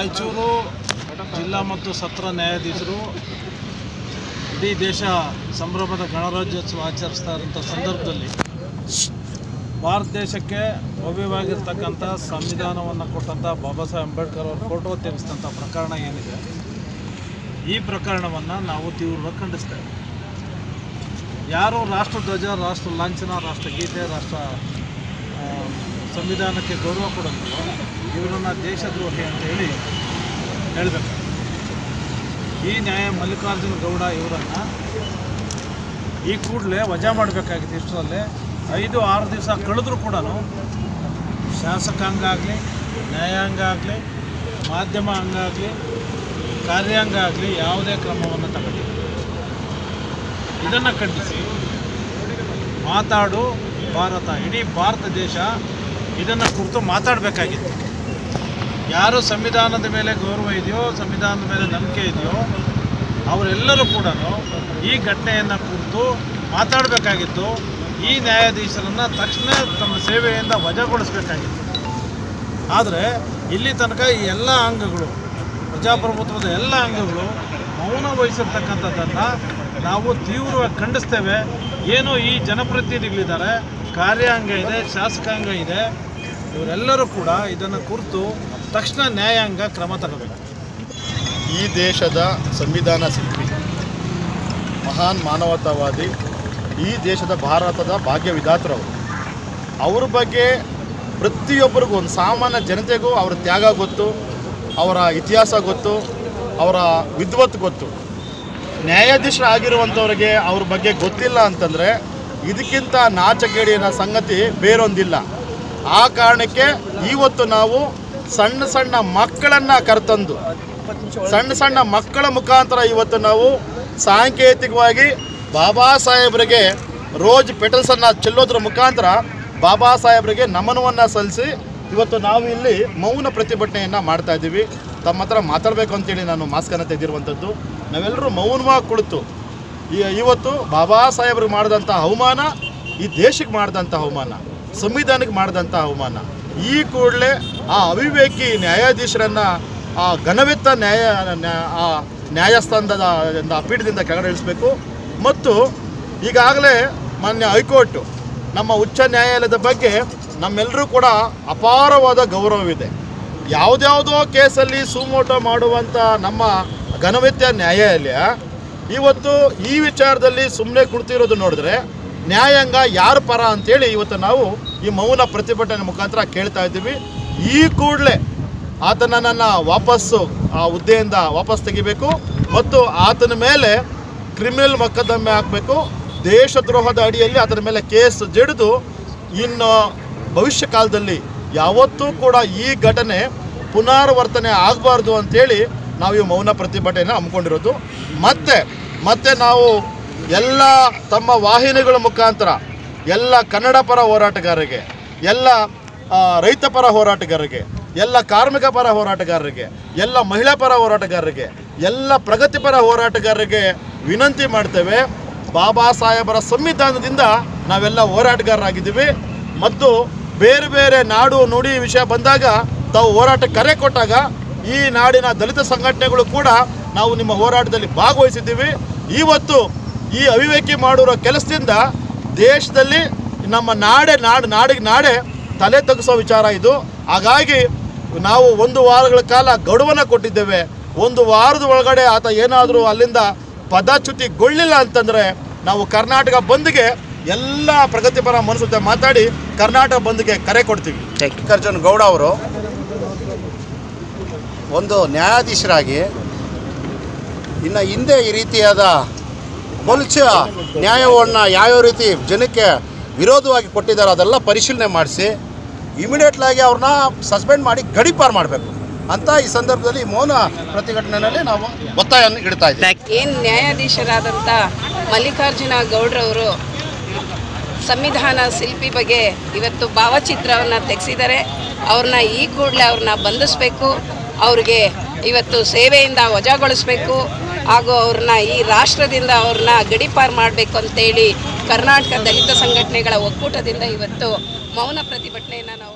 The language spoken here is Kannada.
ರಾಯಚೂರು ಜಿಲ್ಲಾ ಮತ್ತು ಸತ್ರ ನ್ಯಾಯಾಧೀಶರು, ಇಡೀ ದೇಶ ಸಂಭ್ರಮದ ಗಣರಾಜ್ಯೋತ್ಸವ ಆಚರಿಸ್ತಾ ಇರೋಂಥ ಸಂದರ್ಭದಲ್ಲಿ ಭಾರತ ದೇಶಕ್ಕೆ ಭವ್ಯವಾಗಿರ್ತಕ್ಕಂಥ ಸಂವಿಧಾನವನ್ನು ಕೊಟ್ಟಂಥ ಬಾಬಾ ಸಾಹೇಬ್ ಅಂಬೇಡ್ಕರ್ ಅವ್ರ ಫೋಟೋ ತೆಗೆಸಿದಂಥ ಪ್ರಕರಣ ಏನಿದೆ, ಈ ಪ್ರಕರಣವನ್ನು ನಾವು ತೀವ್ರವಾಗಿ ಖಂಡಿಸ್ತೇವೆ ಯಾರು ರಾಷ್ಟ್ರಧ್ವಜ, ರಾಷ್ಟ್ರ ಲಾಂಛನ ರಾಷ್ಟ್ರಗೀತೆ ರಾಷ್ಟ್ರ ಸಂವಿಧಾನಕ್ಕೆ ಗೌರವ ಕೊಡೋದು ಇವರನ್ನು ದೇಶದ್ರೋಹಿ ಅಂತ ಹೇಳಿ ಹೇಳಬೇಕು. ಈ ನ್ಯಾಯ ಮಲ್ಲಿಕಾರ್ಜುನ ಗೌಡ ಇವರನ್ನು ಈ ಕೂಡಲೇ ವಜಾ ಮಾಡಬೇಕಾಗಿತ್ತು ಇಷ್ಟರಲ್ಲೇ. ಐದು, ಆರು ದಿವಸ ಕಳೆದ್ರೂ ಕೂಡ ಶಾಸಕಾಂಗ ಆಗಲಿ, ನ್ಯಾಯಾಂಗ ಆಗಲಿ, ಮಾಧ್ಯಮ ಅಂಗ ಆಗಲಿ, ಕಾರ್ಯಾಂಗ ಆಗಲಿ ಯಾವುದೇ ಕ್ರಮವನ್ನು ತಗೊಂಡಿಲ್ಲ. ಇದನ್ನು ಖಂಡಿಸಿ ಮಾತಾಡು ಭಾರತ, ಇಡೀ ಭಾರತ ದೇಶ ಇದನ್ನು ಕುರಿತು ಮಾತಾಡಬೇಕಾಗಿತ್ತು. ಯಾರು ಸಂವಿಧಾನದ ಮೇಲೆ ಗೌರವ ಇದೆಯೋ, ಸಂವಿಧಾನದ ಮೇಲೆ ನಂಬಿಕೆ ಇದೆಯೋ, ಅವರೆಲ್ಲರೂ ಕೂಡ ಈ ಘಟನೆಯನ್ನು ಕುರಿತು ಮಾತಾಡಬೇಕಾಗಿತ್ತು. ಈ ನ್ಯಾಯಾಧೀಶರನ್ನು ತಕ್ಷಣ ತಮ್ಮ ಸೇವೆಯಿಂದ ವಜಾಗೊಳಿಸಬೇಕಾಗಿತ್ತು. ಆದರೆ ಇಲ್ಲಿ ತನಕ ಈ ಎಲ್ಲ ಅಂಗಗಳು, ಪ್ರಜಾಪ್ರಭುತ್ವದ ಎಲ್ಲ ಅಂಗಗಳು ಮೌನ ವಹಿಸಿರ್ತಕ್ಕಂಥದ್ದನ್ನು ನಾವು ತೀವ್ರವಾಗಿ ಖಂಡಿಸ್ತೇವೆ. ಏನು ಈ ಜನಪ್ರತಿನಿಧಿಗಳಿದ್ದಾರೆ ಕಾರ್ಯಾಂಗ ಇದೆ, ಶಾಸಕಾಂಗ ಇದೆ, ಇವರೆಲ್ಲರೂ ಕೂಡ ಇದನ್ನು ಕುರಿತು ತಕ್ಷಣ ನ್ಯಾಯಾಂಗ ಕ್ರಮ ತಗೋಬೇಕು. ಈ ದೇಶದ ಸಂವಿಧಾನ ಶಿಲ್ಪಿ, ಮಹಾನ್ ಮಾನವತಾವಾದಿ, ಈ ದೇಶದ ಭಾರತದ ಭಾಗ್ಯ ವಿಧಾತರವರು ಅವ್ರ ಬಗ್ಗೆ ಪ್ರತಿಯೊಬ್ಬರಿಗೂ, ಒಂದು ಸಾಮಾನ್ಯ ಜನತೆಗೂ ಅವರ ತ್ಯಾಗ ಗೊತ್ತು, ಅವರ ಇತಿಹಾಸ ಗೊತ್ತು, ಅವರ ವಿದ್ವತ್ ಗೊತ್ತು. ನ್ಯಾಯಾಧೀಶರಾಗಿರುವಂಥವ್ರಿಗೆ ಅವ್ರ ಬಗ್ಗೆ ಗೊತ್ತಿಲ್ಲ ಅಂತಂದರೆ ಇದಕ್ಕಿಂತ ನಾಚಗೇಡಿನ ಸಂಗತಿ ಬೇರೊಂದಿಲ್ಲ. ಆ ಕಾರಣಕ್ಕೆ ಇವತ್ತು ನಾವು ಸಣ್ಣ ಸಣ್ಣ ಮಕ್ಕಳನ್ನು ಕರೆತಂದು, ಸಣ್ಣ ಸಣ್ಣ ಮಕ್ಕಳ ಮುಖಾಂತರ ಇವತ್ತು ನಾವು ಸಾಂಕೇತಿಕವಾಗಿ ಬಾಬಾ ಸಾಹೇಬರಿಗೆ ರೋಜ್ ಪೆಟಲ್ಸನ್ನು ಚೆಲ್ಲೋದ್ರ ಮುಖಾಂತರ ಬಾಬಾ ಸಾಹೇಬರಿಗೆ ನಮನವನ್ನು ಸಲ್ಲಿಸಿ ಇವತ್ತು ನಾವು ಇಲ್ಲಿ ಮೌನ ಪ್ರತಿಭಟನೆಯನ್ನು ಮಾಡ್ತಾ ಇದ್ದೀವಿ. ತಮ್ಮ ಹತ್ರ ಮಾತಾಡಬೇಕು ಅಂತೇಳಿ ನಾನು ಮಾಸ್ಕನ್ನು ತೆಗೆದಿರುವಂಥದ್ದು. ನಾವೆಲ್ಲರೂ ಮೌನವಾಗಿ ಕುಳಿತು ಇವತ್ತು ಬಾಬಾ ಸಾಹೇಬ್ರಿಗೆ ಮಾಡಿದಂಥ ಅವಮಾನ, ಈ ದೇಶಕ್ಕೆ ಮಾಡಿದಂಥ ಅವಮಾನ, ಸಂವಿಧಾನಕ್ಕೆ ಮಾಡಿದಂಥ ಅವಮಾನ. ಈ ಕೂಡಲೇ ಆ ಅವಿವೇಕಿ ನ್ಯಾಯಾಧೀಶರನ್ನು ಆ ಘನವೆತ್ತ ನ್ಯಾಯ ಆ ನ್ಯಾಯಸ್ಥಾನದ ಪೀಠದಿಂದ ಕೆಳಗಡೆ ಮತ್ತು ಈಗಾಗಲೇ ಮಾನ್ಯ ಹೈಕೋರ್ಟು, ನಮ್ಮ ಉಚ್ಚ ನ್ಯಾಯಾಲಯದ ಬಗ್ಗೆ ನಮ್ಮೆಲ್ಲರೂ ಕೂಡ ಅಪಾರವಾದ ಗೌರವವಿದೆ. ಯಾವುದ್ಯಾವುದೋ ಕೇಸಲ್ಲಿ ಸುಮೋಟ ಮಾಡುವಂಥ ನಮ್ಮ ಘನವೆತ್ತ ನ್ಯಾಯಾಲಯ ಇವತ್ತು ಈ ವಿಚಾರದಲ್ಲಿ ಸುಮ್ಮನೆ ಕುಳಿತಿರೋದು ನೋಡಿದ್ರೆ ನ್ಯಾಯಾಂಗ ಯಾರು ಪರ ಅಂತೇಳಿ ಇವತ್ತು ನಾವು ಈ ಮೌನ ಪ್ರತಿಭಟನೆ ಮುಖಾಂತರ ಕೇಳ್ತಾ ಇದ್ದೀವಿ. ಈ ಕೂಡಲೇ ಆತನನ್ನು ವಾಪಸ್ಸು, ಆ ಹುದ್ದೆಯಿಂದ ವಾಪಸ್ ತೆಗಿಬೇಕು ಮತ್ತು ಆತನ ಮೇಲೆ ಕ್ರಿಮಿನಲ್ ಮೊಕದ್ದಮೆ ಹಾಕಬೇಕು. ದೇಶದ್ರೋಹದ ಅಡಿಯಲ್ಲಿ ಅದರ ಮೇಲೆ ಕೇಸ್ ಜಡಿದು ಇನ್ನು ಭವಿಷ್ಯ ಕಾಲದಲ್ಲಿ ಯಾವತ್ತೂ ಕೂಡ ಈ ಘಟನೆ ಪುನರಾವರ್ತನೆ ಆಗಬಾರ್ದು ಅಂತೇಳಿ ನಾವು ಈ ಮೌನ ಪ್ರತಿಭಟನೆ ಹಮ್ಮಿಕೊಂಡಿರೋದು. ಮತ್ತೆ ಮತ್ತೆ ನಾವು ಎಲ್ಲ ತಮ್ಮ ವಾಹಿನಿಗಳ ಮುಖಾಂತರ ಎಲ್ಲ ಕನ್ನಡ ಪರ ಹೋರಾಟಗಾರರಿಗೆ, ಎಲ್ಲ ರೈತ ಪರ ಹೋರಾಟಗಾರರಿಗೆ, ಎಲ್ಲ ಕಾರ್ಮಿಕ ಪರ ಹೋರಾಟಗಾರರಿಗೆ, ಎಲ್ಲ ಮಹಿಳಾ ಪರ ಹೋರಾಟಗಾರರಿಗೆ, ಎಲ್ಲ ಪ್ರಗತಿಪರ ಹೋರಾಟಗಾರರಿಗೆ ವಿನಂತಿ ಮಾಡ್ತೇವೆ. ಬಾಬಾ ಸಾಹೇಬರ ಸಂವಿಧಾನದಿಂದ ನಾವೆಲ್ಲ ಹೋರಾಟಗಾರರಾಗಿದ್ದೀವಿ. ಮತ್ತು ಬೇರೆ ಬೇರೆ ನಾಡು ನುಡಿ ವಿಷಯ ಬಂದಾಗ ತಾವು ಹೋರಾಟ ಕರೆ ಕೊಟ್ಟಾಗ ಈ ನಾಡಿನ ದಲಿತ ಸಂಘಟನೆಗಳು ಕೂಡ ನಾವು ನಿಮ್ಮ ಹೋರಾಟದಲ್ಲಿ ಭಾಗವಹಿಸಿದ್ದೀವಿ. ಇವತ್ತು ಈ ಅವಿವೇಕಿ ಮಾಡಿರೋ ಕೆಲಸದಿಂದ ದೇಶದಲ್ಲಿ ನಮ್ಮ ನಾಡೆ ನಾಡು ನಾಡಿಗೆ ನಾಡೆ ತಲೆ ತಗ್ಗಿಸೋ ವಿಚಾರ ಇದು. ಹಾಗಾಗಿ ನಾವು ಒಂದು ವಾರಗಳ ಕಾಲ ಗಡುವನ್ನು ಕೊಟ್ಟಿದ್ದೇವೆ. ಒಂದು ವಾರದ ಒಳಗಡೆ ಆತ ಏನಾದರೂ ಅಲ್ಲಿಂದ ಪದಚ್ಯುತಿಗೊಳ್ಳಿಲ್ಲ ಅಂತಂದರೆ ನಾವು ಕರ್ನಾಟಕ ಬಂದ್ಗೆ ಎಲ್ಲ ಪ್ರಗತಿಪರ ಮನಸ್ಸು ಮಾತಾಡಿ ಕರ್ನಾಟಕ ಬಂದ್ಗೆ ಕರೆ ಕೊಡ್ತೀವಿ. ಮಲ್ಲಿಕಾರ್ಜುನ್ ಗೌಡ ಅವರು ಒಂದು ನ್ಯಾಯಾಧೀಶರಾಗಿ ಇನ್ನು ಹಿಂದೆ ಈ ರೀತಿಯಾದ ಕೊಲ್ಚ ನ್ಯಾಯವನ್ನು ಯಾವ್ಯಾವ ರೀತಿ ಜನಕ್ಕೆ ವಿರೋಧವಾಗಿ ಕೊಟ್ಟಿದ್ದಾರೆ ಅದೆಲ್ಲ ಪರಿಶೀಲನೆ ಮಾಡಿಸಿ ಇಮಿಡಿಯೇಟ್ಲಾಗಿ ಅವ್ರನ್ನ ಸಸ್ಪೆಂಡ್ ಮಾಡಿ ಗಡಿಪಾರು ಮಾಡಬೇಕು ಅಂತ ಈ ಸಂದರ್ಭದಲ್ಲಿ ಮೌನ ಪ್ರತಿಭಟನೆಯಲ್ಲಿ ನಾವು ಒತ್ತಾಯವನ್ನು ಇಡ್ತಾ ಇದ್ದೀವಿ. ಏನು ನ್ಯಾಯಾಧೀಶರಾದಂಥ ಮಲ್ಲಿಕಾರ್ಜುನ ಗೌಡ್ರವರು ಸಂವಿಧಾನ ಶಿಲ್ಪಿ ಬಗ್ಗೆ ಇವತ್ತು ಭಾವಚಿತ್ರವನ್ನು ತೆಗೆಸಿದ್ದಾರೆ. ಅವ್ರನ್ನ ಈ ಕೂಡಲೇ ಅವ್ರನ್ನ ಬಂಧಿಸಬೇಕು. ಅವ್ರಿಗೆ ಇವತ್ತು ಸೇವೆಯಿಂದ ವಜಾಗೊಳಿಸಬೇಕು ಹಾಗೂ ಅವ್ರನ್ನ ಈ ರಾಷ್ಟ್ರದಿಂದ ಅವ್ರನ್ನ ಗಡಿಪಾರು ಮಾಡಬೇಕು ಅಂತೇಳಿ ಕರ್ನಾಟಕ ದಲಿತ ಸಂಘಟನೆಗಳ ಒಕ್ಕೂಟದಿಂದ ಇವತ್ತು ಮೌನ ಪ್ರತಿಭಟನೆಯನ್ನು ನಾವು